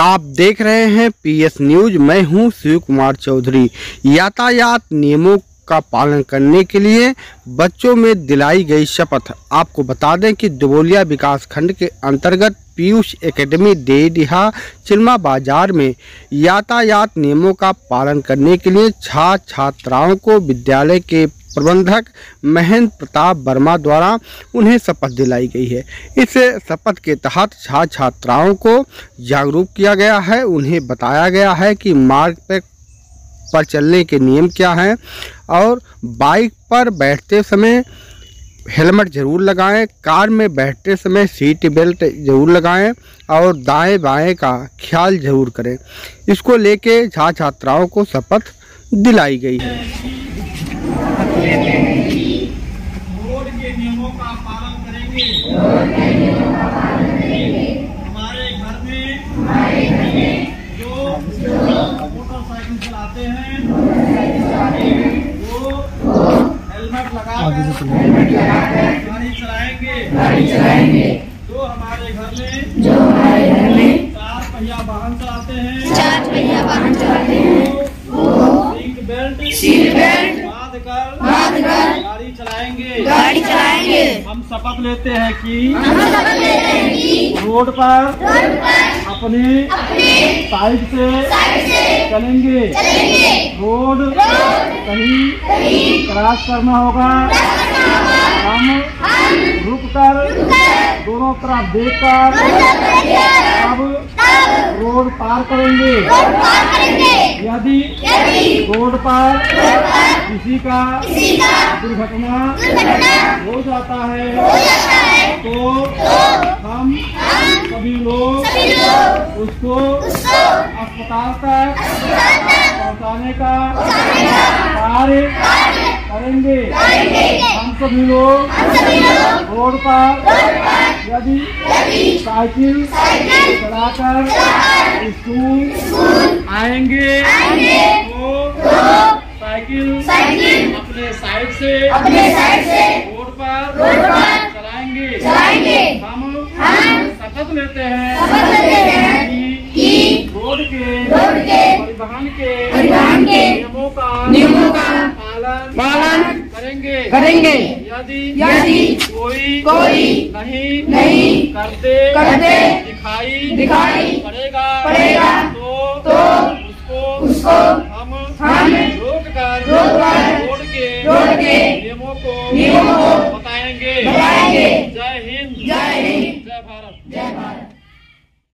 आप देख रहे हैं पीएस न्यूज़। मैं हूँ शिव कुमार चौधरी। यातायात नियमों का पालन करने के लिए बच्चों में दिलाई गई शपथ। आपको बता दें कि दुबोलिया विकास खंड के अंतर्गत पीयूष एकेडमी डेडिहा चिल्मा बाज़ार में यातायात नियमों का पालन करने के लिए छात्र छात्राओं को विद्यालय के प्रबंधक महेंद्र प्रताप वर्मा द्वारा उन्हें शपथ दिलाई गई है। इस शपथ के तहत छात्र छात्राओं को जागरूक किया गया है। उन्हें बताया गया है कि मार्ग पर पर चलने के नियम क्या हैं और बाइक पर बैठते समय हेलमेट ज़रूर लगाएँ, कार में बैठते समय सीट बेल्ट ज़रूर लगाएँ और दाएँ बाएँ का ख्याल ज़रूर करें। इसको लेके छात्र छात्राओं को शपथ दिलाई गई है। रोड के नियमों का पालन करेंगे। हमारे घर में जो मोटरसाइकिल चलाते हैं वो हेलमेट लगा गाड़ी चलाएँगे। जो हमारे घर में चार पहिया वाहन चलाते हैं चार पहिया वाहन चलाते हैं वो सीट बेल्ट सीट बेल्ट बाँध कर बाँध कर गाड़ी चलाएँगे गाड़ी चलाएँगे। हम शपथ लेते हैं कि हम शपथ लेते हैं कि रोड पर रोड पर अपने अपने साइड से साइड से चलेंगे। चलेंगे। रोड कहीं कहीं क्रॉस करना होगा। हम रुक कर दोनों तरफ़ देख कर अब रोड पार करेंगे। यदि रोड पर किसी का दुर्घटना हो जाता है तो हम सभी लोग उसको अस्पताल तक पहुँचाने का कार्य करेंगे। हम सभी लोग रोड पर यदि साइकिल चलाकर स्कूल आएँगे। तो साइकिल अपने साइड से अपने साइड से रोड पर रोड पर चलाएँगे। चलाएँगे। हम शपथ लेते हैं शपथ लेते हैं कि कि रोड के रोड के परिवहन के परिवहन के नियमों का नियमों का पालन पालन करेंगे। करेंगे। यदि यदि कोई कोई नहीं नहीं करते करते दिखाई दिखाई पड़ेगा। पड़ेगा तो तो उसको उसको हम हम रोक कर रोक कर रोक के रोक के